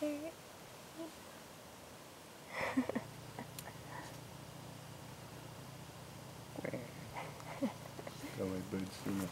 Where? Go away, birds. See you.